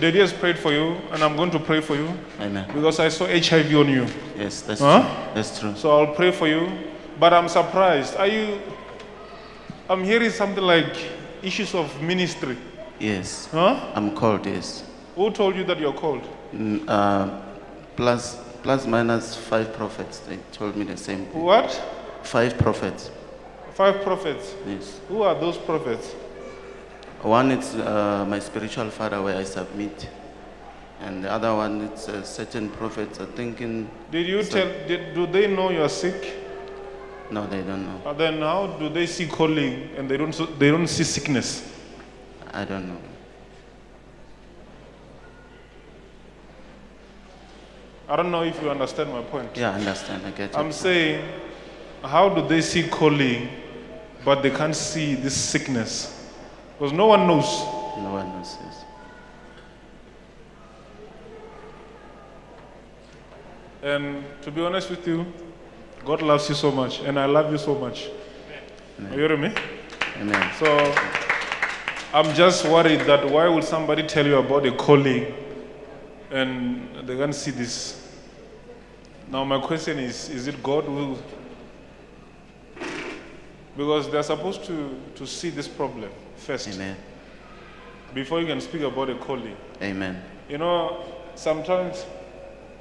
Daddy has prayed for you, and I'm going to pray for you Amen. because I saw HIV on you. Yes, that's Huh? true. That's true. So I'll pray for you. But I'm surprised. Are you? I'm hearing something like issues of ministry. Yes. Huh? I'm called, yes. Who told you that you're called? Mm, uh, plus, plus minus five prophets. They told me the same thing. What? Five prophets. Five prophets. Yes. Who are those prophets? One is uh, my spiritual father where I submit. And the other one it's a certain prophets are thinking, Did you So- tell? Did, do they know you're sick? no, they don't know. Uh, then how do they see calling and they don't? so- They don't see sickness. I don't know. I don't know if you understand my point. Yeah, I understand. I get it. I'm saying, how do they see calling, but they can't see this sickness? Because no one knows. No one knows this. And to be honest with you, God loves you so much, and I love you so much. Are you hearing me? Amen. So I'm just worried that why would somebody tell you about a calling and they can't see this? Now my question is, is it God who because they're supposed to, to see this problem first Amen. before you can speak about a calling. Amen. You know, sometimes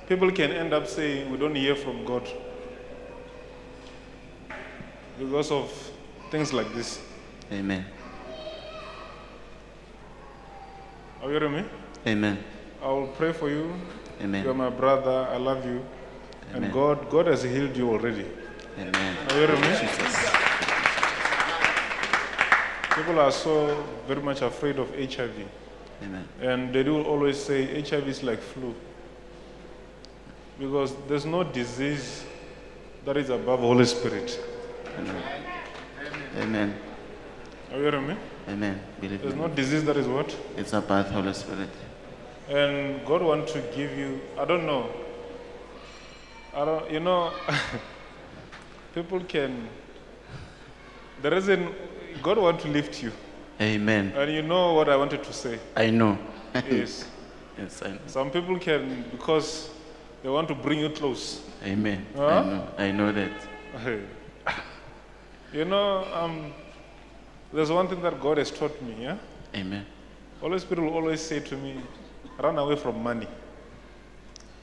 people can end up saying we don't hear from God because of things like this. Amen. Are you hearing me? Amen. I will pray for you. Amen. You're my brother. I love you. Amen. And God, God has healed you already. Amen. Are you hearing me? Jesus. People are so very much afraid of HIV. Amen. And they do always say HIV is like flu. Because there's no disease that is above Holy Spirit. Amen. Amen. Are you hearing me? Amen. Believe There's no disease that is what? It's about Holy Spirit. And God wants to give you, I don't know. I don't, you know, people can, the reason God wants to lift you. Amen. And you know what I wanted to say I know. is yes, I know. some people can, because they want to bring you close. Amen. Huh? I know. I know that. you know, um, there's one thing that God has taught me, yeah? Amen. Holy Spirit will always say to me, run away from money.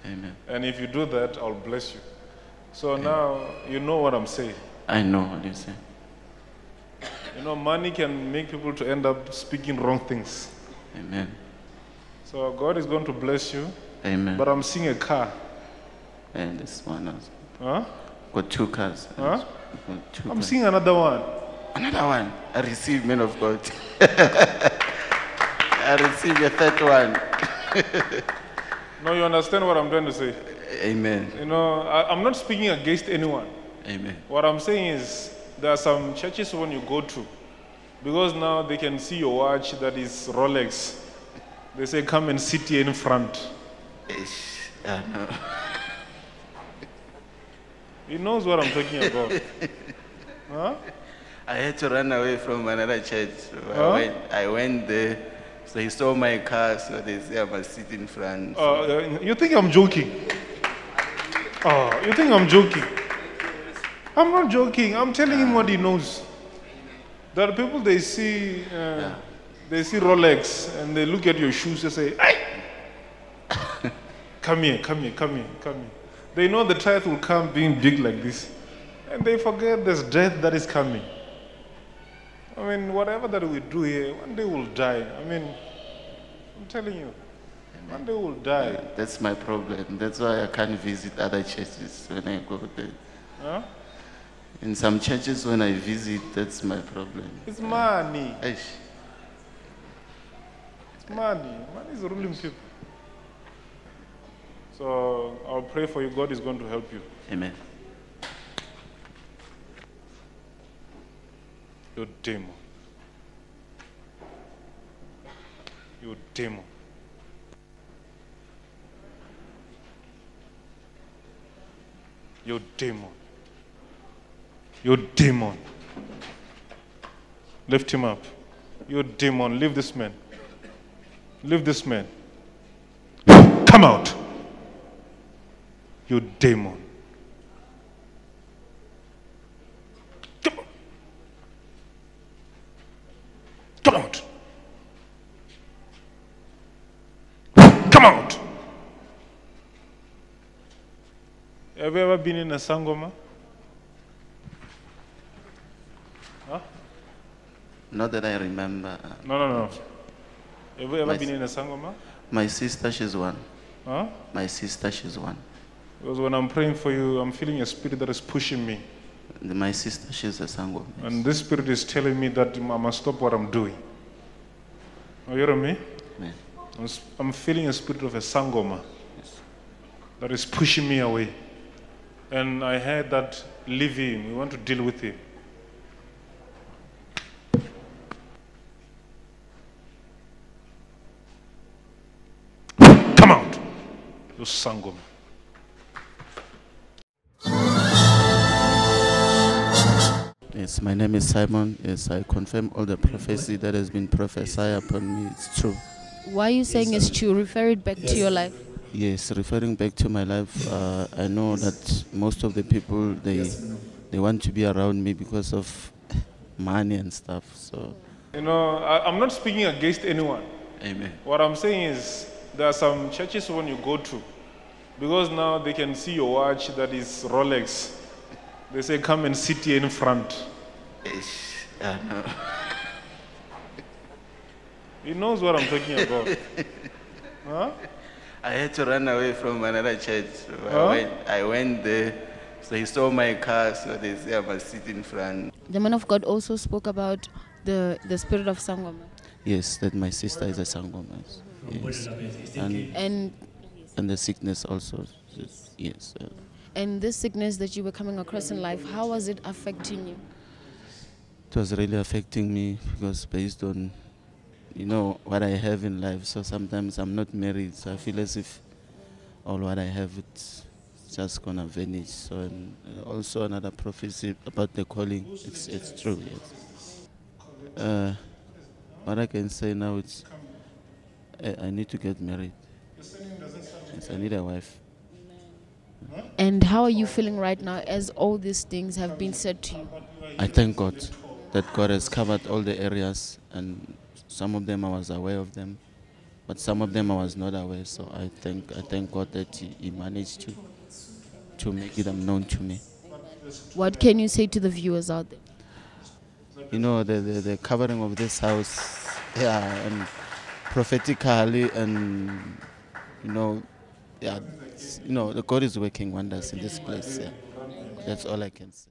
Amen. And if you do that, I'll bless you. So now you know what I'm saying. I know what you say. You know, money can make people to end up speaking wrong things. Amen. So God is going to bless you. Amen. But I'm seeing a car. and this one has Huh? got two cars. Huh? Got two I'm cars. seeing another one. Another one. I received man of God. I received a third one. No, you understand what I'm trying to say. Amen. You know, I, I'm not speaking against anyone. Amen. What I'm saying is there are some churches when you go to, because now they can see your watch that is Rolex. They say, come and sit here in front. Ish. I know. He knows what I'm talking about. huh? I had to run away from another church. So Huh? I, went, I went there. So he saw my car, so they say I must sit in front. Uh, you think I'm joking? Oh, you think I'm joking? I'm not joking. I'm telling him what he knows. There are people they see, uh, they see Rolex and they look at your shoes. They say, "Hey, come here, come here, come here, come here." They know the tithe will come being big like this, and they forget there's death that is coming. I mean, whatever that we do here, one day we'll die. I mean, I'm telling you, one day we'll die. That's my problem. That's why I can't visit other churches when I go there. Huh? In some churches, when I visit, that's my problem. It's money. Eish. It's money. Money is ruling people. So I'll pray for you. God is going to help you. Amen. You demon. You demon. You demon. You demon. Lift him up. You demon. Leave this man. Leave this man. Come out. You demon. Come on. Come out. Come out. Have you ever been in a sangoma? Not that I remember. No, no, no. Have you ever My been in a sangoma? My sister, she's one. Huh? My sister, she's one. Because when I'm praying for you, I'm feeling a spirit that is pushing me. And My sister, she's a sangoma. And this spirit is telling me that I must stop what I'm doing. Are you hearing me? Amen. I'm, I'm feeling a spirit of a sangoma that is pushing me away. And I heard that leave him. We want to deal with him. Come out, you sangoma. Yes, my name is Simon. Yes, I confirm all the prophecy that has been prophesied upon me. It's true. Why are you saying it's true? Refer it back to your life. Yes, referring back to my life, uh, I know that most of the people they they want to be around me because of money and stuff. So, You know, I, I'm not speaking against anyone. amen. What I'm saying is, there are some churches when you go to, because now they can see your watch that is Rolex. They say, come and sit here in front. Yeah, no. He knows what I'm talking about. huh? I had to run away from another church. So Huh? I, went, I went there. So he saw my car, so they say I must sit in front. The man of God also spoke about the, the spirit of Sangoma. Yes, that my sister is a sangoma. Yes, and And and the sickness also. Yes. uh, and this sickness that you were coming across in life, how was it affecting you? it was really affecting me because based on you know what I have in life. So sometimes I'm not married, so I feel as if all what I have it's just gonna vanish. So and also another prophecy about the calling. It's it's true. Yes. Uh, what I can say now it's I, I need to get married. Yes, I need a wife. And how are you feeling right now as all these things have been said to you? I thank God that God has covered all the areas, and some of them I was aware of them, but some of them I was not aware. So I thank I thank God that He, he managed to to make it known to me. What can you say to the viewers out there? You know the the, the covering of this house, yeah, and prophetically, and you know, yeah, you know, the God is working wonders in this place. Yeah. That's all I can say.